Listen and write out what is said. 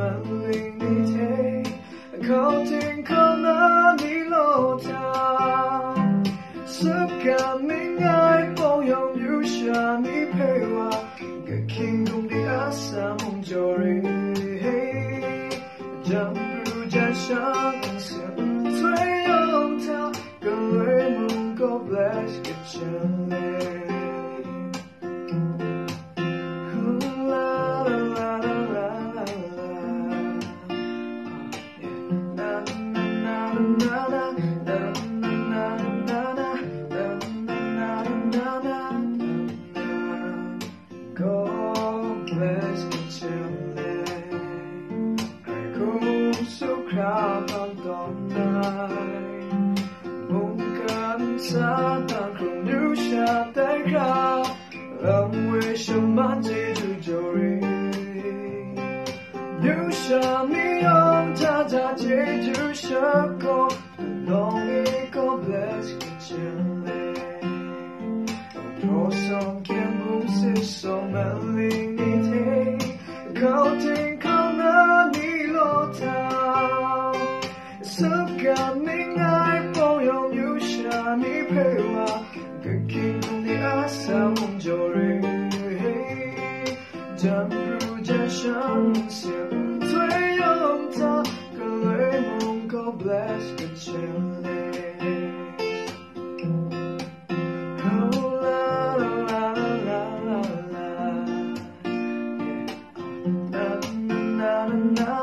만능이 거진 커나니 로타 습관이 나의 보영 유샤니 배와 그 킹동 디아사 몽조리 잠부자 샹 the night. Bunkan sa tan kung new shot that car. I'm wishing my day to jory. New shot me on ta ta day to shako. Long echo bless the children. Cross on campus so manly me Counting Pagkaning ayaw yung yusya ni Pewa Gaging ni asa mong jore Jan ruja siyang siya Tuyong ta Kalay mong ko bless ka chile na na na